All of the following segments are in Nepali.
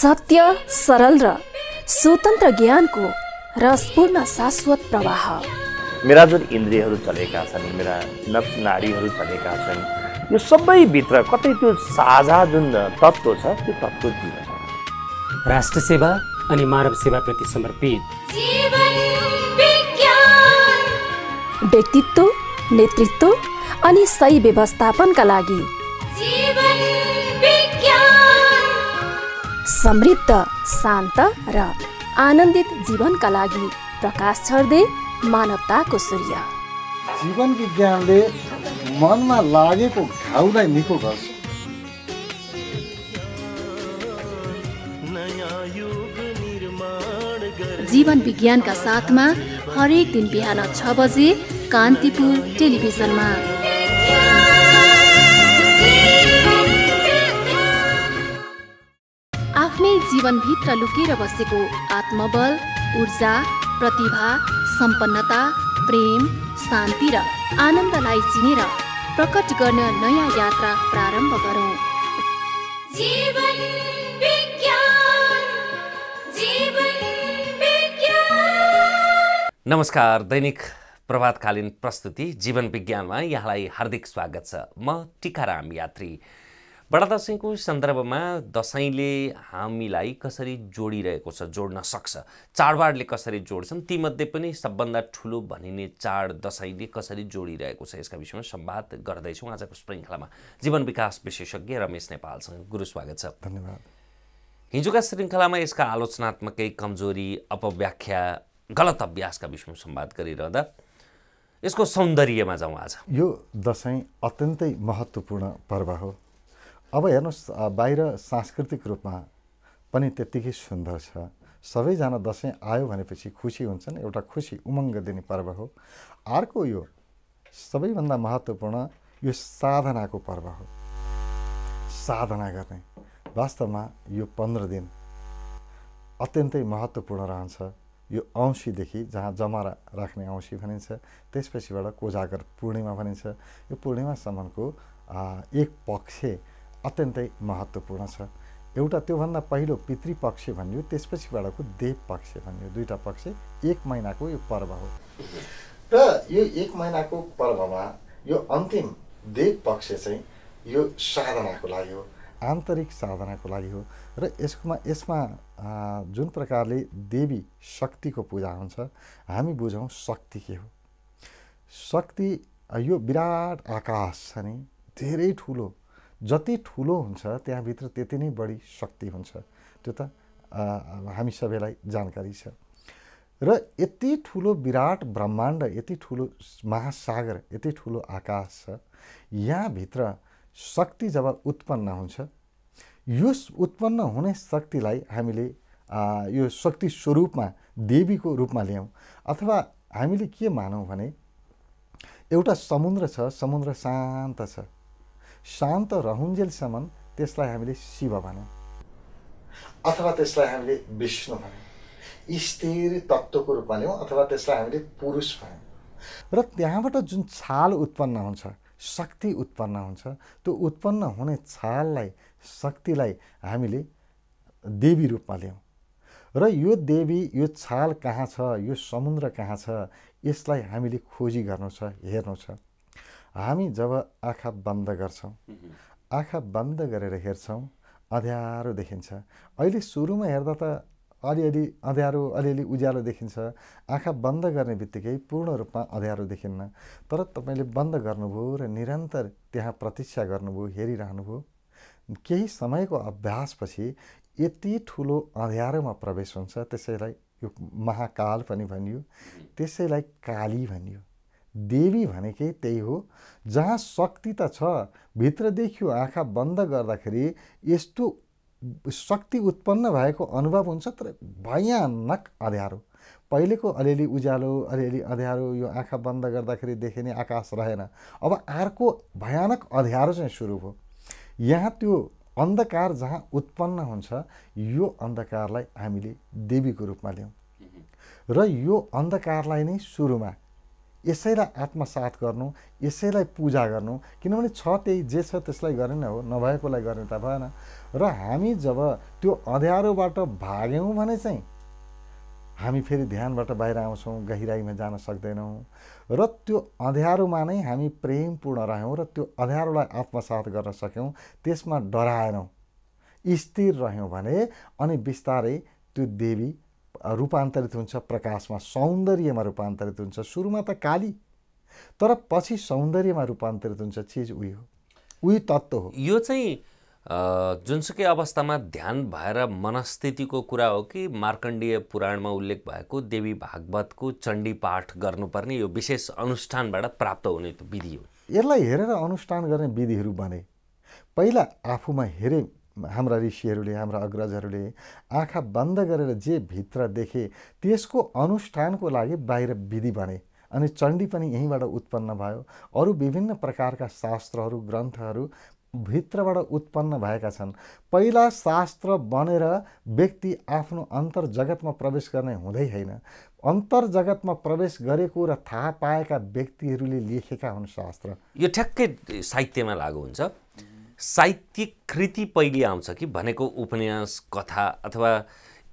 सत्य सरल र स्वतन्त्र ज्ञानको रसपूर्ण शाश्वत प्रवाह। मेरा जुन इन्द्रियहरू चलेका छन् मेरा नक्स नाडीहरू चलेका छन् यो सबैभित्र कतै त्यो साझा जुन तत्त्व छ त्यो तत्त्व जीवन। राष्ट्र सेवा अनि मानव सेवाप्रति समर्पित। जीवन विज्ञान। व्यक्तित्व नेतृत्व अनि सही व्यवस्थापनका लागि। समृद्ध शान्त र आनन्दित जीवनका लागि प्रकाश छर्दै मानवताको सूर्य। जीवन विज्ञानले मनमा लागेको घाउलाई निको गर्छ। जीवन विज्ञानका साथमा हरेक दिन बिहान छ बजे कान्तिपुर टेलिभिजनमा। जीवनभित्र लुकेर बसेको आत्मबल ऊर्जा प्रतिभा सम्पन्नता प्रेम शान्ति र आनन्दलाई चिनेर प्रकट गर्न नयाँ यात्रा प्रारम्भ गरौँ। जीवन विज्ञान जीवन विज्ञान। नमस्कार दैनिक प्रभातकालीन प्रस्तुति जीवन विज्ञानमा यहाँलाई हार्दिक स्वागत छ। म टिकाराम यात्री। बडा दसैँको सन्दर्भमा दसैँले हामीलाई कसरी जोडिरहेको छ जोड्न सक्छ? चाडबाडले कसरी जोड्छन्? तीमध्ये पनि सबभन्दा ठुलो भनिने चाड दसैँले कसरी जोडिरहेको छ यसका विषयमा संवाद गर्दैछौँ आजको श्रृङ्खलामा। जीवन विकास विशेषज्ञ रमेश नेपालसँग गुरु स्वागत छ। धन्यवाद। हिजोका श्रृङ्खलामा यसका आलोचनात्मकै कमजोरी अपव्याख्या गलत अभ्यासका विषयमा संवाद गरिरहँदा यसको सौन्दर्यमा जाउँ आज। यो दसैँ अत्यन्तै महत्त्वपूर्ण पर्व हो। अब हेर्नुहोस् बाहिर सांस्कृतिक रूपमा पनि त्यत्तिकै सुन्दर छ। सबैजना दसैँ आयो भनेपछि खुसी हुन्छन् एउटा खुसी उमङ्ग दिने पर्व हो। अर्को यो सबैभन्दा महत्त्वपूर्ण यो साधनाको पर्व हो। साधना गर्ने। वास्तवमा यो पन्ध्र दिन अत्यन्तै महत्त्वपूर्ण रहन्छ। यो औँसीदेखि जहाँ जमारा राख्ने औँसी भनिन्छ त्यसपछिबाट कोजागर पूर्णिमा भनिन्छ। यो पूर्णिमासम्मको एक पक्ष अत्यन्तै महत्त्वपूर्ण छ। एउटा त्योभन्दा पहिलो पितृपक्ष भनियो त्यसपछिबाटको देव पक्ष भनियो। दुईवटा पक्ष एक महिनाको यो पर्व हो। र यो एक महिनाको पर्वमा यो अन्तिम देव पक्ष चाहिँ यो साधनाको लागि हो आन्तरिक साधनाको लागि हो। र यसमा यसमा जुन प्रकारले देवी शक्तिको पूजा हुन्छ हामी बुझौँ शक्ति के हो। शक्ति यो विराट आकाश छ नि धेरै ठुलो जति ठुलो हुन्छ त्यहाँभित्र त्यति नै बढी शक्ति हुन्छ। त्यो त हामी सबैलाई जानकारी छ। र यति ठुलो विराट ब्रह्माण्ड यति ठुलो महासागर यति ठुलो आकाश छ यहाँभित्र शक्ति जब उत्पन्न हुन्छ यो उत्पन्न हुने शक्तिलाई हामीले यो शक्ति स्वरूपमा देवीको रूपमा ल्याउँ। अथवा हामीले के मानौँ भने एउटा समुद्र छ समुद्र शान्त छ। शान्त रहुन्जेलसम्म त्यसलाई हामीले शिव भन्यौँ। अथवा त्यसलाई हामीले विष्णु भन्यौँ। स्थिर तत्त्वको रूपमा ल्याउँ अथवा त्यसलाई हामीले पुरुष भन्यौँ। र त्यहाँबाट जुन छाल उत्पन्न हुन्छ शक्ति उत्पन्न हुन्छ त्यो उत्पन्न हुने छाललाई शक्तिलाई हामीले देवी रूपमा ल्याउँ र यो देवी यो छाल कहाँ छ यो समुद्र कहाँ छ यसलाई हामीले खोजी गर्नु छ हेर्नु छ। हामी जब आँखा बन्द गर्छौँ आँखा बन्द गरेर हेर्छौँ अँध्यारो देखिन्छ। अहिले सुरुमा हेर्दा त अलिअलि अँध्यारो अलिअलि उज्यालो देखिन्छ। आँखा बन्द गर्ने बित्तिकै पूर्ण रूपमा अँध्यारो देखिन्न। तर तपाईँले बन्द गर्नुभयो र निरन्तर त्यहाँ प्रतीक्षा गर्नुभयो हेरिरहनुभयो केही समयको अभ्यासपछि यति ठुलो अँध्यारोमा प्रवेश हुन्छ त्यसैलाई यो महाकाल पनि भनियो त्यसैलाई काली भनियो। देवी भनेकै त्यही हो। जहाँ शक्ति त छ भित्र देखियो आँखा बन्द गर्दाखेरि यस्तो शक्ति उत्पन्न भएको अनुभव हुन्छ तर भयानक अँध्यारो। पहिलेको अलिअलि उज्यालो अलिअलि अँध्यारो यो आँखा बन्द गर्दाखेरि देखिने आकाश रहेन। अब अर्को भयानक अँध्यारो चाहिँ सुरु भयो। यहाँ त्यो अन्धकार जहाँ उत्पन्न हुन्छ यो अन्धकारलाई हामीले देवीको रूपमा ल्याउँ। र यो अन्धकारलाई नै सुरुमा यसैलाई आत्मसात गर्नु यसैलाई पूजा गर्नु किनभने छ त्यही जे छ त्यसलाई गर्ने नै हो नभएकोलाई गर्ने त भएन। र हामी जब त्यो अँध्यारोबाट भाग्यौँ भने चाहिँ हामी फेरि ध्यानबाट बाहिर आउँछौँ गहिराइमा जान सक्दैनौँ। र त्यो अँध्यारोमा नै हामी प्रेमपूर्ण रह्यौँ र त्यो अँध्यारोलाई आत्मसात गर्न सक्यौँ त्यसमा डराएनौँ। स्थिर रह्यौँ भने अनि बिस्तारै त्यो देवी रूपान्तरित हुन्छ प्रकाशमा सौन्दर्यमा रूपान्तरित हुन्छ सुरुमा त काली तर पछि सौन्दर्यमा रूपान्तरित हुन्छ चिज हो उही तत्त्व हो। यो चाहिँ जुनसुकै अवस्थामा ध्यान भएर मनस्थितिको कुरा हो कि मार्कण्डीय पुराणमा उल्लेख भएको देवी भागवतको चण्डी पाठ गर्नुपर्ने यो विशेष अनुष्ठानबाट प्राप्त हुने विधि हो। यसलाई हेरेर अनुष्ठान गर्ने विधिहरू बने। पहिला आफूमा हेरे हाम्रा ऋषिहरूले हाम्रा अग्रजहरूले आँखा बन्द गरेर जे भित्र देखे त्यसको अनुष्ठानको लागि बाहिर विधि बने अनि चण्डी पनि यहीँबाट उत्पन्न भयो। अरू विभिन्न प्रकारका शास्त्रहरू ग्रन्थहरू भित्रबाट उत्पन्न भएका छन्। पहिला शास्त्र बनेर व्यक्ति आफ्नो अन्तर जगतमा प्रवेश गर्ने हुँदै होइन। अन्तर जगतमा प्रवेश गरेको र थाहा पाएका व्यक्तिहरूले लेखेका हुन् शास्त्र। यो ठ्याक्कै साहित्यमा लागु हुन्छ। साहित्यिक कृति पहिले आउँछ कि भनेको उपन्यास कथा अथवा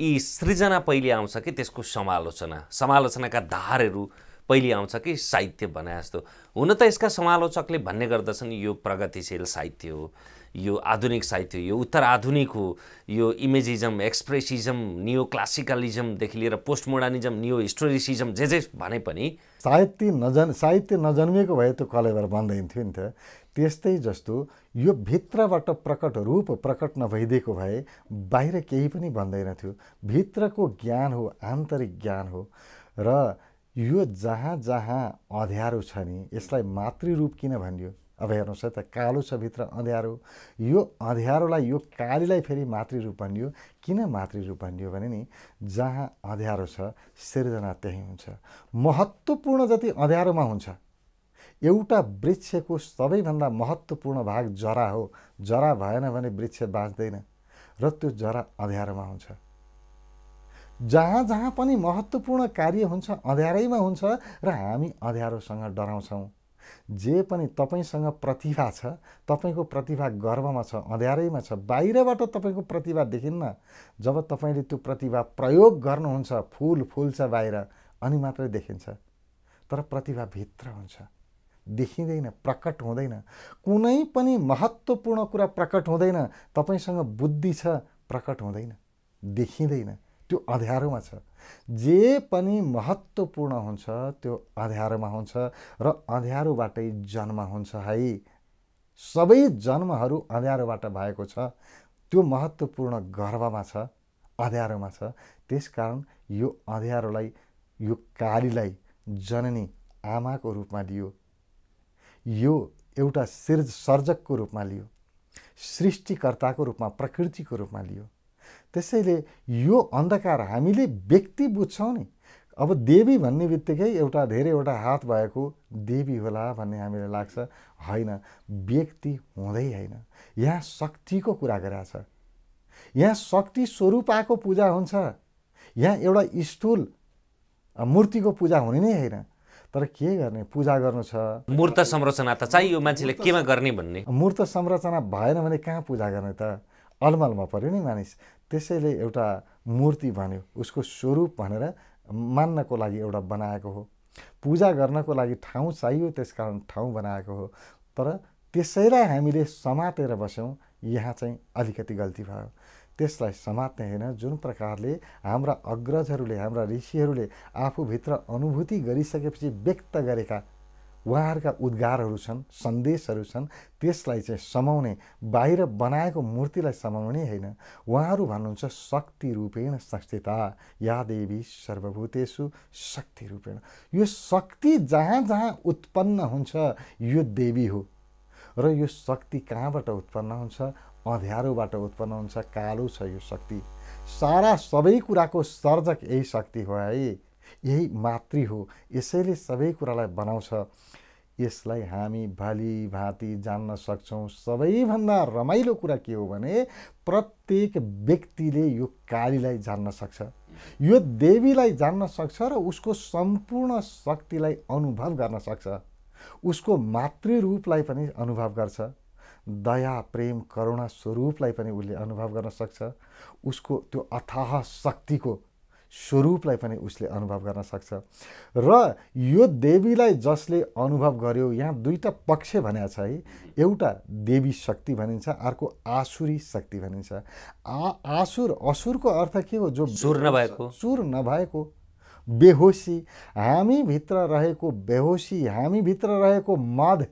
यी सृजना पहिले आउँछ कि त्यसको समालोचना। समालोचनाका धारहरू पहिले आउँछ कि साहित्य भने जस्तो। हुन त यसका समालोचकले भन्ने गर्दछन् यो प्रगतिशील साहित्य हो यो आधुनिक साहित्य यो उत्तर आधुनिक हो यो इमेजिजम एक्सप्रेसिजम नियो क्लासिकलिजमदेखि लिएर पोस्ट मोडर्निजम नियो हिस्टोरिसिजम जे जे भने पनि साहित्य नजन साहित्य नजन्मिएको भए त्यो कलेबर बन्दैन थियो नि त। त्यस्तै जस्तो यो भित्रबाट प्रकट रूप प्रकट नभइदिएको भए बाहिर केही पनि भन्दैन थियो। भित्रको ज्ञान हो आन्तरिक ज्ञान हो र यो जहाँ जहाँ अँध्यारो छ नि यसलाई मातृरूप किन भनियो? अब हेर्नुहोस् है त कालो छ भित्र अँध्यारो। यो अँध्यारोलाई यो कालीलाई फेरि मातृरूप भनियो। किन मातृरूप भनियो भने नि जहाँ अँध्यारो छ सिर्जना त्यहीँ हुन्छ। महत्त्वपूर्ण जति अँध्यारोमा हुन्छ एउटा वृक्षको सबैभन्दा महत्त्वपूर्ण भाग जरा हो। जरा भएन भने वृक्ष बाँच्दैन र त्यो जरा अँध्यारोमा हुन्छ। जहाँ जहाँ पनि महत्त्वपूर्ण कार्य हुन्छ अँध्यारैमा हुन्छ र हामी अँध्यारोसँग डराउँछौँ। जे पनि तपाईँसँग प्रतिभा छ तपाईँको प्रतिभा गर्वमा छ अँध्यारैमा छ बाहिरबाट तपाईँको प्रतिभा देखिन्न। जब तपाईँले त्यो प्रतिभा प्रयोग गर्नुहुन्छ फुल फुल्छ बाहिर अनि मात्रै देखिन्छ तर प्रतिभा भित्र हुन्छ। देखिँदैन प्रकट हुँदैन। कुनै पनि महत्त्वपूर्ण कुरा प्रकट हुँदैन तपाईँसँग बुद्धि छ प्रकट हुँदैन देखिँदैन। त्यो अँध्यारोमा छ। जे पनि महत्त्वपूर्ण हुन्छ त्यो अँध्यारोमा हुन्छ र अँध्यारोबाटै जन्म हुन्छ है। सबै जन्महरू अँध्यारोबाट भएको छ। त्यो महत्त्वपूर्ण गर्भमा छ अँध्यारोमा छ। त्यसकारण यो अँध्यारोलाई यो कालीलाई जननी आमाको रूपमा लियो यो एउटा सिर्ज सर्जकको रूपमा लियो सृष्टिकर्ताको रूपमा प्रकृतिको रूपमा लियो। त्यसैले यो अन्धकार हामीले व्यक्ति बुझ्छौँ नि। अब देवी भन्ने बित्तिकै एउटा धेरैवटा हात भएको देवी होला भन्ने हामीलाई लाग्छ। होइन व्यक्ति हुँदै होइन। यहाँ शक्तिको कुरा गरेको छ। यहाँ शक्ति स्वरूपाको पूजा हुन्छ। यहाँ एउटा स्थूल मूर्तिको पूजा हुने नै होइन। तर के गर्ने? पूजा गर्नु छ। मूर्त संरचना त चाहियो मान्छेले केमा गर्ने भन्ने। मूर्त संरचना भएन भने कहाँ पूजा गर्ने त? अलमलमा पऱ्यो नि मानिस। त्यसैले एउटा मूर्ति भन्यो। उसको स्वरूप भनेर मान्नको लागि एउटा बनाएको हो। पूजा गर्नको लागि ठाउँ चाहियो त्यसकारण ठाउँ बनाएको हो। तर त्यसैलाई हामीले समातेर बस्यौँ। यहाँ चाहिँ अलिकति गल्ती भयो। त्यसलाई समात्ने होइन। जुन प्रकारले हाम्रा अग्रजहरूले हाम्रा ऋषिहरूले आफूभित्र अनुभूति गरिसकेपछि व्यक्त गरेका उहाँहरूका उद्गारहरू छन् सन्देशहरू छन् त्यसलाई चाहिँ समाउने बाहिर बनाएको मूर्तिलाई समाउने होइन। उहाँहरू भन्नुहुन्छ शक्ति रूपेण संस्थिता या देवी सर्वभूतेषु शक्ति रूपेण। यो शक्ति जहाँ जहाँ उत्पन्न हुन्छ यो देवी हो। र यो शक्ति कहाँबाट उत्पन्न हुन्छ? अँध्यारोबाट उत्पन्न हुन्छ कालो छ यो शक्ति। सारा सबै कुराको सर्जक यही शक्ति हो है। यही मातृ हो। यसैले सबै कुरालाई बनाउँछ। यसलाई हामी भाली भाँति जान्न सक्छौँ। सबैभन्दा रमाइलो कुरा के हो भने प्रत्येक व्यक्तिले यो कालीलाई जान्न सक्छ। यो देवीलाई जान्न सक्छ र उसको सम्पूर्ण शक्तिलाई अनुभव गर्न सक्छ। उसको मातृरूपलाई पनि अनुभव गर्छ। दया प्रेम करुणा स्वरूपलाई पनि उसले अनुभव गर्न सक्छ। उसको त्यो अथाह शक्तिको स्वरूपलाई पनि उसले अनुभव गर्न सक्छ। र यो देवीलाई जसले अनुभव गर्यो यहाँ दुईवटा पक्ष भनेको छ है। एउटा देवी शक्ति भनिन्छ अर्को आसुरी शक्ति भनिन्छ। आ आसुर असुरको अर्थ के हो? जो सुर नभएको। सुर नभएको बेहोसी। हामीभित्र रहेको बेहोसी हामीभित्र रहेको मद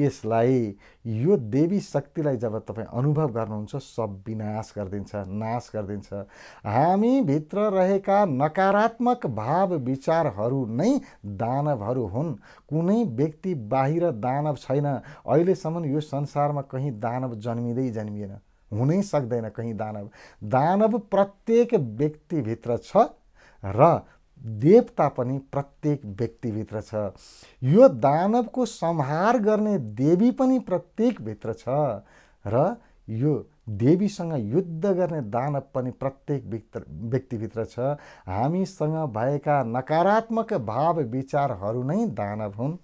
यसलाई यो देवी शक्तिलाई जब तपाईँ अनुभव गर्नुहुन्छ सब विनाश गरिदिन्छ नाश गरिदिन्छ। हामीभित्र रहेका नकारात्मक भाव विचारहरू नै दानवहरू हुन्। कुनै व्यक्ति बाहिर दानव छैन। अहिलेसम्म यो संसारमा कहीँ दानव जन्मिँदै जन्मिएन। हुनै सक्दैन कहीँ दानव। दानव प्रत्येक व्यक्तिभित्र छ र देवता पनि प्रत्येक व्यक्तिभित्र छ। यो दानवको संहार गर्ने देवी पनि प्रत्येकभित्र छ र यो देवीसँग युद्ध गर्ने दानव पनि प्रत्येक व्यक्ति व्यक्तिभित्र छ। हामीसँग भएका नकारात्मक भाव विचारहरू नै दानव हुन्।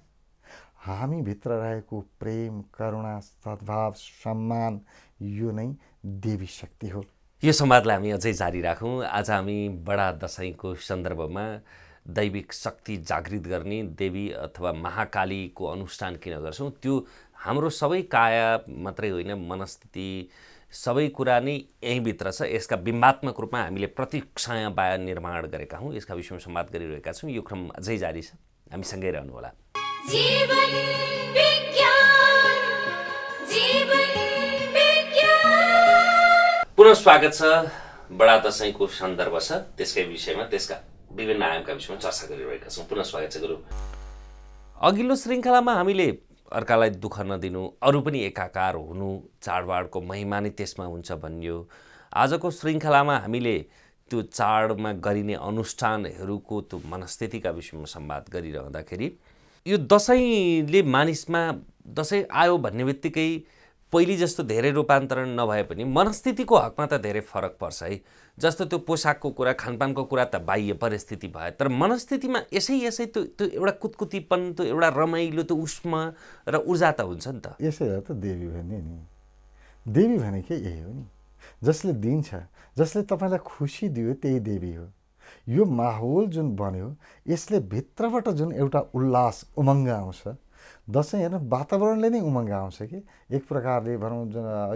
हामीभित्र रहेको प्रेम करुणा सद्भाव सम्मान यो नै देवी शक्ति हो। यो संवादलाई हामी अझै जारी राखौँ। आज हामी बडा दसैँको सन्दर्भमा दैविक शक्ति जागृत गर्ने देवी अथवा महाकालीको अनुष्ठान किन गर्छौँ त्यो हाम्रो सबै काया मात्रै होइन मनस्थिति सबै कुरा नै यहीँभित्र छ। यसका बिम्बात्मक रूपमा हामीले प्रतिक्षय बाया निर्माण गरेका हौँ यसका विषयमा संवाद गरिरहेका छौँ। यो क्रम अझै जारी छ। हामीसँगै रहनुहोला। पुनः स्वागत छ। बडा दसैँको सन्दर्भ छ। त्यसकै विषयमा त्यसका विभिन्न आयामका विषयमा चर्चा गरिरहेका छौँ। पुनः स्वागत छ गुरु। अघिल्लो श्रृङ्खलामा हामीले अर्कालाई दुःख नदिनु अरू पनि एकाकार हुनु चाडबाडको महिमा नै त्यसमा हुन्छ भनियो। आजको श्रृङ्खलामा हामीले त्यो चाडमा गरिने अनुष्ठानहरूको त्यो मनस्थितिका विषयमा संवाद गरिरहँदाखेरि यो दसैँले मानिसमा दसैँ आयो भन्ने बित्तिकै पहिले जस्तो धेरै रूपान्तरण नभए पनि मनस्थितिको हकमा त धेरै फरक पर्छ है। जस्तो त्यो पोसाकको कुरा खानपानको कुरा त बाह्य परिस्थिति भयो। तर मनस्थितिमा यसै यसै त्यो त्यो एउटा कुतकुतीपन त्यो एउटा रमाइलो त्यो उष्मा र ऊर्जा त हुन्छ नि त। यसै हो त देवी भने नि। देवी भनेकै यही हो नि। जसले दिन्छ जसले तपाईँलाई खुसी दियो त्यही देवी हो। यो माहौल जुन बन्यो यसले भित्रबाट जुन एउटा उल्लास उमङ्ग आउँछ दसैँ हेर्नु वातावरणले नै उमङ्ग आउँछ कि? एक प्रकारले भनौँ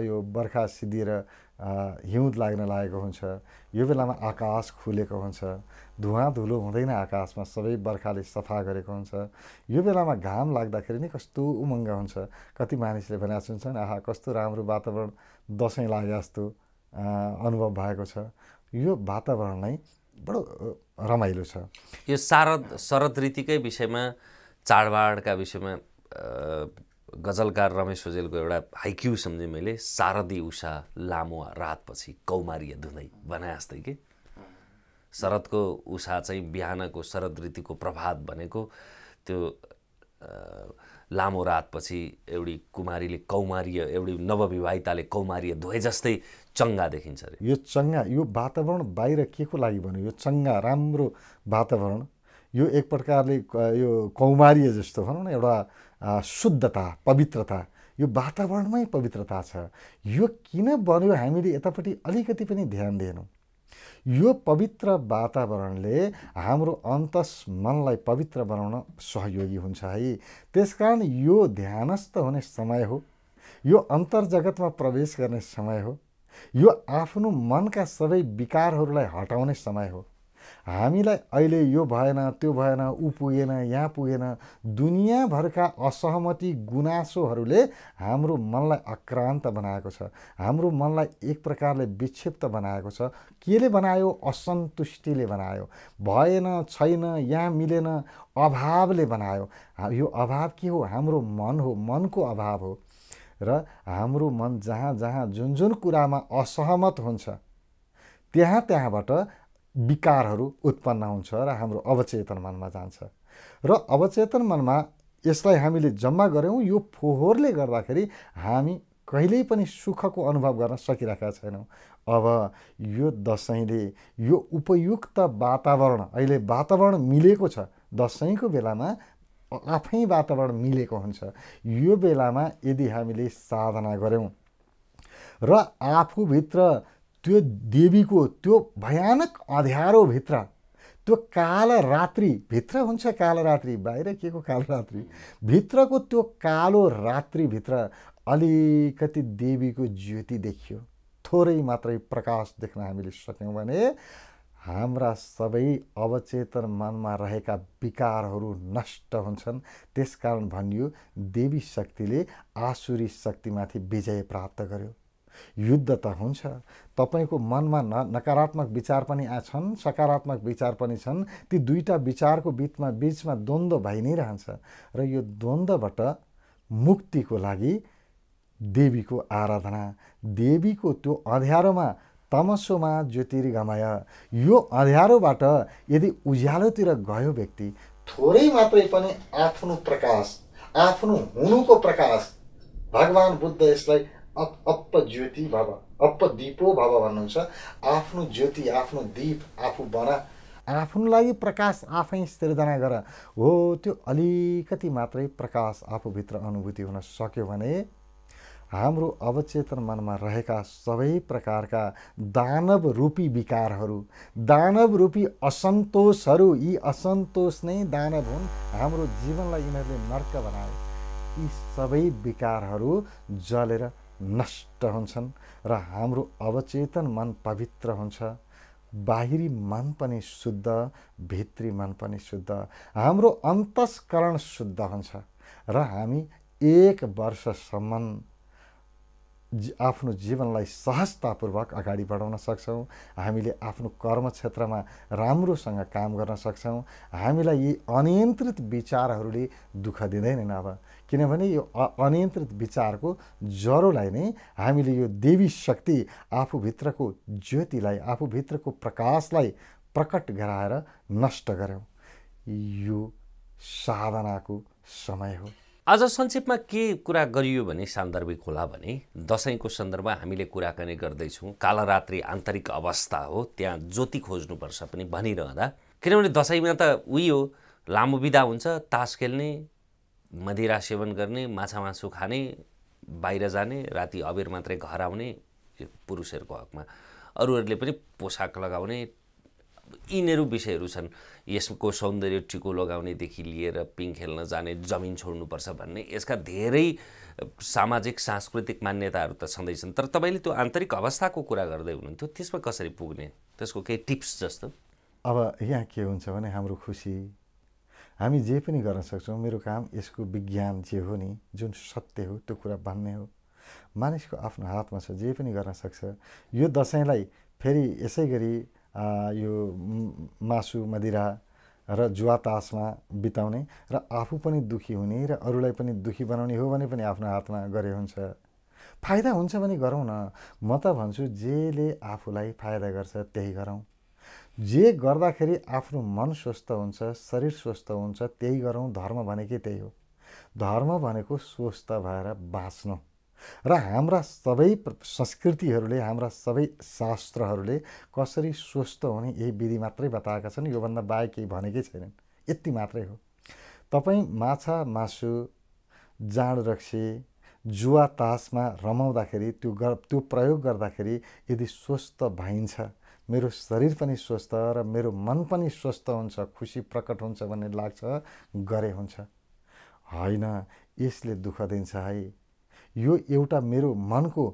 यो बर्खा सिद्धिएर हिउँद लाग्न लागेको हुन्छ यो बेलामा आकाश खुलेको हुन्छ धुवा धुलो हुँदैन आकाशमा सबै बर्खाले सफा गरेको हुन्छ। यो बेलामा घाम लाग्दाखेरि नै कस्तो उमङ्ग हुन्छ। कति मानिसले भनेको सुन्छन् आहा कस्तो राम्रो वातावरण दसैँ लागे जस्तो अनुभव भएको छ। यो वातावरण नै बडो रमाइलो छ। यो शारद शरद ऋतुकै विषयमा चाडबाडका विषयमा गजलकार रमेश ओजेलको एउटा हाइक्यू सम्झेँ मैले शारदी उषा लामो रातपछि कौमार्य धुनै भने जस्तै कि? शरदको उषा चाहिँ बिहानको शरद ऋतुको प्रभात भनेको त्यो लामो रातपछि एउटी कुमारीले कौमार्य एउटी नवविवाहिताले कौमार्य धोए जस्तै चङ्गा देखिन्छ अरे। यो चङ्गा यो वातावरण बाहिर के को लागि भन्यो? यो चङ्गा राम्रो वातावरण। यो एक प्रकारले यो कौमार्य जस्तो भनौँ न एउटा शुद्धता पवित्रता यो वातावरणमै पवित्रता छ। यो किन बन्यो हामीले यतापट्टि अलिकति पनि ध्यान दिएनौँ। यो पवित्र वातावरणले हाम्रो अन्तस मनलाई पवित्र बनाउन सहयोगी हुन्छ है। त्यसकारण यो ध्यानस्थ हुने समय हो। यो अन्तर्जगतमा प्रवेश गर्ने समय हो। यो आफ्नो मनका सबै विकारहरूलाई हटाउने समय हो। हामीलाई अहिले यो भएन त्यो भएन ऊ पुगेन यहाँ पुगेन दुनियाँभरका असहमति गुनासोहरूले हाम्रो मनलाई आक्रान्त बनाएको छ। हाम्रो मनलाई एक प्रकारले विक्षिप्त बनाएको छ। केले बनायो? असन्तुष्टिले बनायो। भएन छैन यहाँ मिलेन अभावले बनायो। यो अभाव के हो? हाम्रो मन हो मनको अभाव हो। र हाम्रो मन जहाँ जहाँ जुन जुन कुरामा असहमत हुन्छ त्यहाँ त्यहाँबाट विकारहरू उत्पन्न हुन्छ र हाम्रो अवचेतन मनमा जान्छ। र अवचेतन मनमा यसलाई हामीले जम्मा गऱ्यौँ यो फोहोरले गर्दाखेरि हामी कहिल्यै पनि सुखको अनुभव गर्न सकिरहेका छैनौँ। अब यो दसैँले यो उपयुक्त वातावरण अहिले वातावरण मिलेको छ। दसैँको बेलामा आफै वातावरण मिलेको हुन्छ। यो बेलामा यदि हामीले साधना गऱ्यौँ र आफूभित्र त्यो देवीको त्यो भयानक अँध्यारोभित्र त्यो काल रात्रिभित्र हुन्छ काल रात्रि बाहिर के को काल रात्रि भित्रको त्यो कालो रात्रिभित्र अलिकति देवीको ज्योति देखियो। थोरै मात्रै प्रकाश देख्न हामीले सक्यौँ भने हाम्रा सबै अवचेतन मनमा रहेका विकारहरू नष्ट हुन्छन्। त्यसकारण भनियो देवी शक्तिले आसुरी शक्तिमाथि विजय प्राप्त गर्यो। युद्ध त हुन्छ। तपाईँको मनमा न नकारात्मक विचार पनि छन् सकारात्मक विचार पनि छन्। ती दुईवटा विचारको बिचमा बिचमा द्वन्द्व भइ नै रहन्छ। र यो द्वन्द्वबाट मुक्तिको लागि देवीको आराधना देवीको त्यो अँध्यारोमा तमसोमा ज्योतिर्गमय। यो अँध्यारोबाट यदि उज्यालोतिर गयो व्यक्ति थोरै मात्रै पनि आफ्नो प्रकाश आफ्नो हुनुको प्रकाश भगवान् बुद्ध यसलाई अप अप्प ज्योति भव अप्प दिपो भव भन्नुहुन्छ। आफ्नो ज्योति आफ्नो दीप आफू बना। आफ्नो लागि प्रकाश आफै सृजना गर। हो त्यो अलिकति मात्रै प्रकाश आफूभित्र अनुभूति हुन सक्यो भने हाम्रो अवचेतन मनमा रहेका सबै प्रकारका दानव रूपी विकारहरू दानव रूपी असन्तोषहरू यी असन्तोष नै दानव हुन्। हाम्रो जीवनलाई यिनीहरूले नर्क बनाए। यी सबै विकारहरू जलेर नष्ट हुन्छन् र हाम्रो अवचेतन मन पवित्र हुन्छ। बाहिरी मन पनि शुद्ध भित्री मन पनि शुद्ध हाम्रो अन्तस्करण शुद्ध हुन्छ र हामी एक वर्षसम्म आफ्नो जीवनलाई सहजतापूर्वक अगाडि बढाउन सक्छौँ। हामीले आफ्नो कर्म क्षेत्रमा राम्रोसँग काम गर्न सक्छौँ। हामीलाई यी अनियन्त्रित विचारहरूले दुःख दिँदैनन् अब। किनभने यो अनियन्त्रित विचारको ज्वरोलाई नै हामीले यो देवी शक्ति आफूभित्रको ज्योतिलाई आफूभित्रको प्रकाशलाई प्रकट गराएर नष्ट गऱ्यौँ। यो साधनाको समय हो। आज संक्षेपमा के कुरा गरियो भने सान्दर्भिक होला भने दसैँको सन्दर्भमा हामीले कुराकानी गर्दैछौँ। कालरात्रि आन्तरिक अवस्था हो त्यहाँ ज्योति खोज्नुपर्छ पनि भनिरहँदा। किनभने दसैँमा त उही हो लामो बिदा हुन्छ तास खेल्ने मदिरा सेवन गर्ने माछा मासु खाने बाहिर जाने राति अबेर मात्रै घर आउने यो पुरुषहरूको हकमा। अरूहरूले पनि पोसाक लगाउने यिनीहरू विषयहरू छन्। यसको सौन्दर्य टिको लगाउनेदेखि लिएर पिङ खेल्न जाने जमिन छोड्नुपर्छ भन्ने यसका धेरै सामाजिक सांस्कृतिक मान्यताहरू त छँदैछन्। तर तपाईँले त्यो आन्तरिक अवस्थाको कुरा गर्दै हुनुहुन्थ्यो त्यसमा कसरी पुग्ने? त्यसको केही टिप्स जस्तो? अब यहाँ के हुन्छ भने हाम्रो खुसी हामी जे पनि गर्न सक्छौँ मेरो काम यसको विज्ञान जे हो नि जुन सत्य हो त्यो कुरा भन्ने हो। मानिसको आफ्नो हातमा छ जे पनि गर्न सक्छ। यो दसैँलाई फेरि यसै गरी यो मासु मदिरा र जुवा तासमा बिताउने र आफू पनि दुःखी हुने र अरूलाई पनि दुःखी बनाउने हो भने पनि आफ्नो हातमा गरे हुन्छ। फाइदा हुन्छ भने गरौँ न। म त भन्छु जेले आफूलाई फाइदा गर्छ त्यही गरौँ। जे गर्दाखेरि आफ्नो मन स्वस्थ हुन्छ शरीर स्वस्थ हुन्छ त्यही गरौँ। धर्म भनेकै त्यही हो। धर्म भनेको स्वस्थ भएर बाँच्नु। र हाम्रा सबै संस्कृतिहरूले हाम्रा सबै शास्त्रहरूले कसरी स्वस्थ हुने यही विधि मात्रै बताएका छन्। योभन्दा बाहेक केही भनेकै छैनन्। यति मात्रै हो। तपाईँ माछा मासु जाँड रक्सी जुवा तासमा रमाउँदाखेरि त्यो गर त्यो प्रयोग गर्दाखेरि यदि स्वस्थ भइन्छ मेरो शरीर पनि स्वस्थ र मेरो मन पनि स्वस्थ हुन्छ खुसी प्रकट हुन्छ भन्ने लाग्छ गरे हुन्छ। होइन यसले दुःख दिन्छ है। यो एउटा मेरो मनको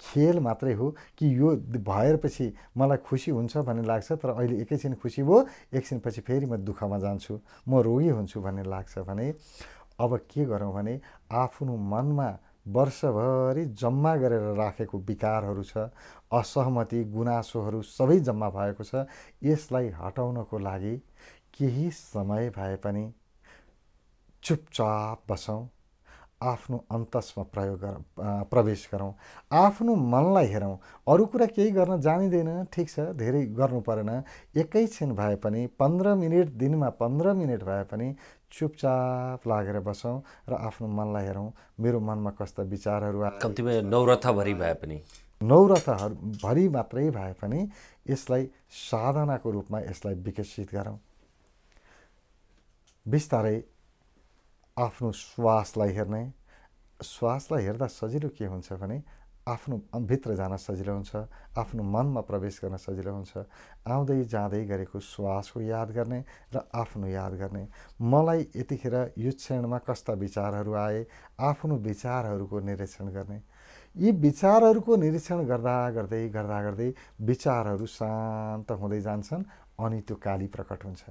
खेल मात्रै हो कि यो भएपछि मलाई खुसी हुन्छ भन्ने लाग्छ तर अहिले एकैछिन खुसी भयो एकछिनपछि फेरि म दुःखमा जान्छु म रोगी हुन्छु भन्ने लाग्छ भने अब के गरौँ भने आफ्नो मनमा वर्षभरि जम्मा गरेर राखेको विकारहरू छ असहमति गुनासोहरू सबै जम्मा भएको छ। यसलाई हटाउनको लागि केही समय भए पनि चुपचाप बसौँ आफ्नो अन्तसमा प्रयोग गर प्रवेश गरौँ आफ्नो मनलाई हेरौँ। अरू कुरा केही गर्न जानिँदैन ठिक छ धेरै गर्नु परेन। एकैछिन भए पनि पन्ध्र मिनट दिनमा पन्ध्र मिनट भए पनि चुपचाप लागेर बसौँ र आफ्नो मनलाई हेरौँ। मेरो मनमा कस्ता विचारहरू आए। कम्तीमा नौरथाभरि भए पनि। नौरथाहरू भरि मात्रै भए पनि यसलाई साधनाको रूपमा यसलाई विकसित गरौँ। बिस्तारै आफ्नो श्वासलाई हेर्ने। श्वासलाई हेर्दा सजिलो के हुन्छ भने आफ्नो भित्र जान सजिलो हुन्छ आफ्नो मनमा प्रवेश गर्न सजिलो हुन्छ आउँदै जाँदै गरेको श्वासको याद गर्ने र आफ्नो याद गर्ने। मलाई यतिखेर यो क्षणमा कस्ता विचारहरू आए आफ्नो विचारहरूको निरीक्षण गर्ने। यी विचारहरूको निरीक्षण गर्दा गर्दै गर्दा गर्दै विचारहरू शान्त हुँदै जान्छन् अनि त्यो काली प्रकट हुन्छ।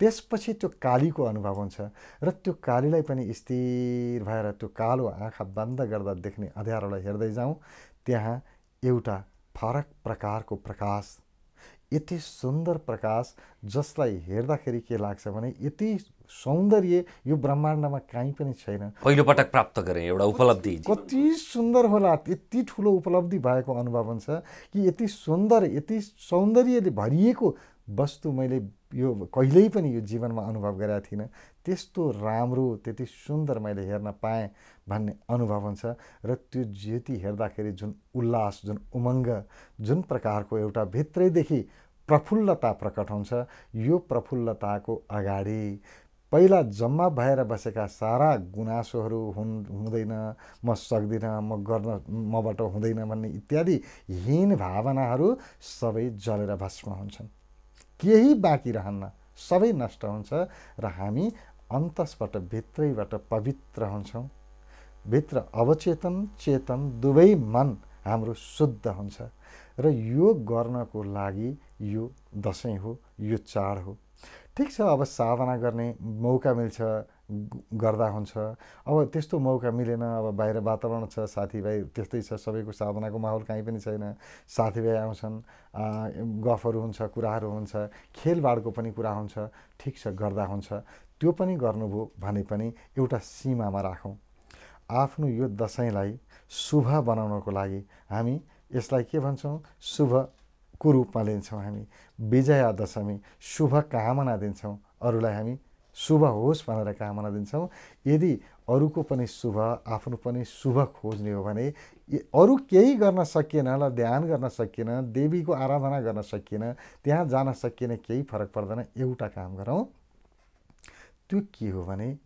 त्यसपछि त्यो कालीको अनुभव हुन्छ र त्यो कालीलाई पनि स्थिर भएर त्यो कालो आँखा बन्द गर्दा देख्ने अँध्यारोलाई हेर्दै जाउँ त्यहाँ एउटा फरक प्रकारको प्रकाश यति सुन्दर प्रकाश जसलाई हेर्दाखेरि के लाग्छ भने यति सौन्दर्य यो ब्रह्माण्डमा काहीँ पनि छैन। पहिलोपटक प्राप्त गरेँ एउटा उपलब्धि कति सुन्दर होला यति ठुलो उपलब्धि भएको अनुभव हुन्छ कि यति सुन्दर यति सौन्दर्यले भरिएको वस्तु मैले यो कहिल्यै पनि यो जीवनमा अनुभव गरेका थिइनँ। त्यस्तो राम्रो त्यति सुन्दर मैले हेर्न पाएँ भन्ने अनुभव हुन्छ र त्यो ज्योति हेर्दाखेरि जुन उल्लास जुन उमङ्ग जुन प्रकारको एउटा भित्रैदेखि प्रफुल्लता प्रकट हुन्छ यो प्रफुल्लताको अगाडि पहिला जम्मा भएर बसेका सारा गुनासोहरू हुन् हुँदैन म सक्दिनँ म गर्न मबाट हुँदैन भन्ने इत्यादि हीन भावनाहरू सबै जलेर भस्म हुन्छन्। केही बाँकी रहन्न। सबै नष्ट हुन्छ र हामी अन्तसबाट भित्रैबाट पवित्र हुन्छौँ। भित्र अवचेतन चेतन दुवै मन हाम्रो शुद्ध हुन्छ र यो गर्नको लागि यो दसैँ हो यो चाड हो। ठिक छ अब साधना गर्ने मौका मिल्छ। गर्दा हुन्छ। अब त्यस्तो मौका मिलेन अब बाहिर वातावरण छ साथीभाइ त्यस्तै छ सबैको साधनाको माहौल काहीँ पनि छैन। साथीभाइ आउँछन् गफहरू हुन्छ कुराहरू हुन्छ खेलबाडको पनि कुरा हुन्छ ठिक छ गर्दा हुन्छ। त्यो पनि गर्नुभयो भने पनि एउटा सीमामा राखौँ। आफ्नो यो दसैँलाई शुभ बनाउनको लागि हामी यसलाई के भन्छौँ? शुभको रूपमा लिन्छौँ हामी। विजया दशमी शुभ कामना दिन्छौँ। अरूलाई हामी शुभ होस् भनेर कामना दिन्छौँ यदि अरूको पनि शुभ आफ्नो पनि शुभ खोज्ने हो भने अरू केही गर्न सकिएन ल ध्यान गर्न सकिएन देवीको आराधना गर्न सकिएन त्यहाँ जान सकिएन केही फरक पर्दैन एउटा काम गरौँ। त्यो के हो भने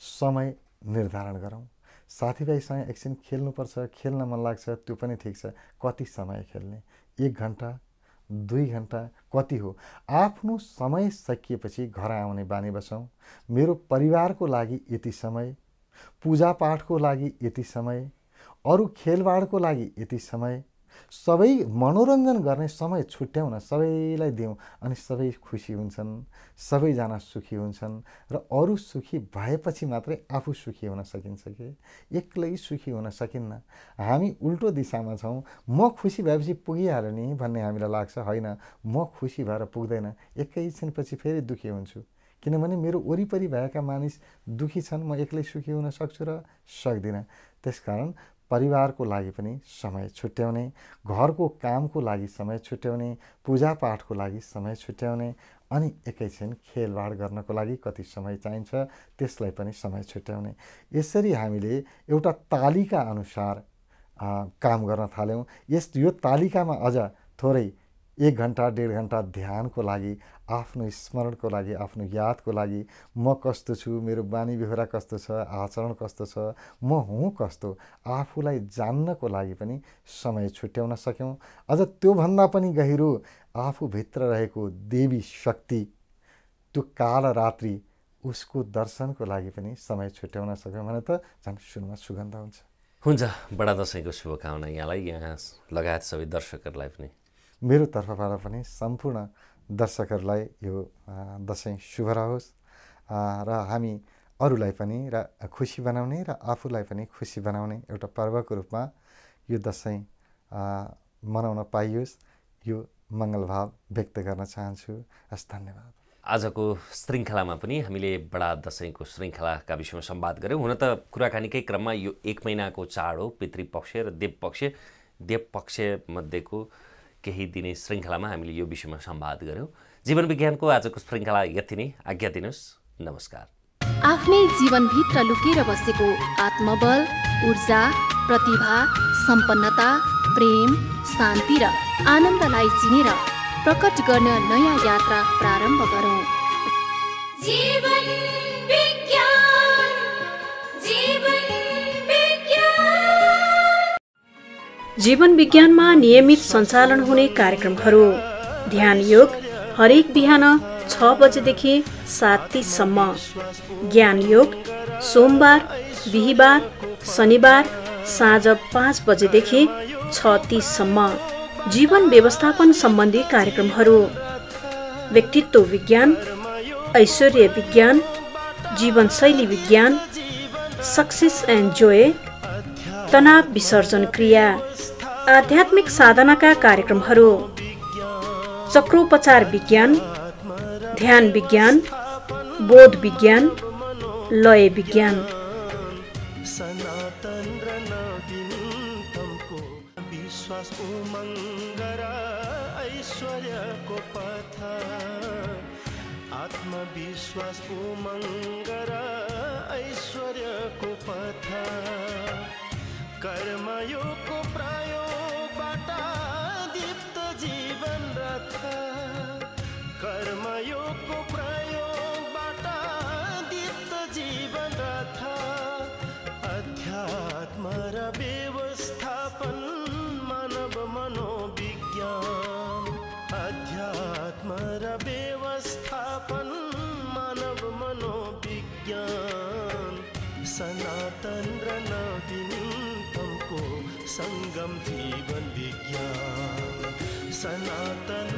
समय निर्धारण गरौँ। साथीभाइसँग एकछिन खेल्नुपर्छ खेल्न मन लाग्छ त्यो पनि ठिक छ। कति समय खेल्ने? एक घन्टा दुई घन्टा कति हो? आफ्नो समय सकिएपछि घर आउने बानी बसौँ मेरो परिवारको लागि यति समय पूजापाठको लागि यति समय अरू खेलबाडको लागि यति समय सबै मनोरञ्जन गर्ने समय छुट्याउन सबैलाई दिउँ अनि सबै खुसी हुन्छन् सबैजना सुखी हुन्छन् र अरू सुखी भएपछि मात्रै आफू सुखी हुन सकिन्छ कि? एक्लै सुखी हुन सकिन्न। हामी उल्टो दिशामा छौँ। म खुसी भएपछि पुगिहाल्यो नि भन्ने हामीलाई लाग्छ। होइन म खुसी भएर पुग्दैन। एकैछिनपछि फेरि दुःखी हुन्छु। किनभने मेरो वरिपरि भएका मानिस दुःखी छन्। म एक्लै सुखी हुन सक्छु र सक्दिनँ। त्यसकारण परिवारको लागि पनि समय छुट्याउने घरको कामको लागि समय छुट्याउने पूजापाठको लागि समय छुट्याउने अनि एकैछिन खेलबाड गर्नको लागि कति समय चाहिन्छ त्यसलाई पनि समय छुट्याउने। यसरी हामीले एउटा तालिका अनुसार काम गर्न थाल्यौँ। यस यो तालिकामा अझ थोरै एक घन्टा डेढ घन्टा ध्यानको लागि आफ्नो स्मरणको लागि आफ्नो यादको लागि म कस्तो छु मेरो बानी बेहोरा कस्तो छ आचरण कस्तो छ म हुँ कस्तो आफूलाई जान्नको लागि पनि समय छुट्याउन सक्यौँ। अझ त्योभन्दा पनि गहिरो आफूभित्र रहेको देवी शक्ति त्यो काल रात्रि उसको दर्शनको लागि पनि समय छुट्याउन सक्यौँ भने त झन् सुनमा सुगन्ध हुन्छ। हुन्छ बडा दसैँको शुभकामना यहाँलाई यहाँ लगायत सबै दर्शकहरूलाई पनि। मेरो तर्फबाट पनि सम्पूर्ण दर्शकहरूलाई यो दसैँ शुभ रहोस्। र हामी अरूलाई पनि र खुसी बनाउने र आफूलाई पनि खुसी बनाउने एउटा पर्वको रूपमा यो दसैँ मनाउन पाइयोस्। यो मङ्गलभाव व्यक्त गर्न चाहन्छु। हस् धन्यवाद। आजको श्रृङ्खलामा पनि हामीले बडा दसैँको श्रृङ्खलाका विषयमा संवाद गऱ्यौँ। हुन त कुराकानीकै क्रममा यो एक महिनाको चाड हो पितृपक्ष र देवपक्ष। देवपक्षमध्येको केही दिने श्रृङ्खलामा हामीले यो विषयमा संवाद गऱ्यौँ जीवन विज्ञानको आजको श्रृङ्खला यति नै। आज्ञा दिनुहोस्। नमस्कार। आफ्नै जीवनभित्र लुकेर बसेको आत्मबल ऊर्जा प्रतिभा सम्पन्नता प्रेम शान्ति र आनन्दलाई चिनेर प्रकट गर्न नयाँ यात्रा प्रारम्भ गरौँ। जीवन विज्ञानमा नियमित सञ्चालन हुने कार्यक्रमहरू। ध्यान योग हरेक बिहान छ बजेदेखि सात तिससम्म। ज्ञान योग सोमबार बिहिबार शनिबार साँझ पाँच बजेदेखि छ तिससम्म। जीवन व्यवस्थापन सम्बन्धी कार्यक्रमहरू। व्यक्तित्व विज्ञान ऐश्वर्य विज्ञान जीवनशैली विज्ञान सक्सेस एन्ड जोय तनाव विसर्जन क्रिया आध्यात्मिक साधनाका कार्यक्रमहरू। चक्रोपचार विज्ञान ध्यान विज्ञान बोध विज्ञान लय विज्ञान। ऐश्वर्यको पथ। आत्मविश्वास उमङ्ग सङ्गम जीवन विज्ञान सनातन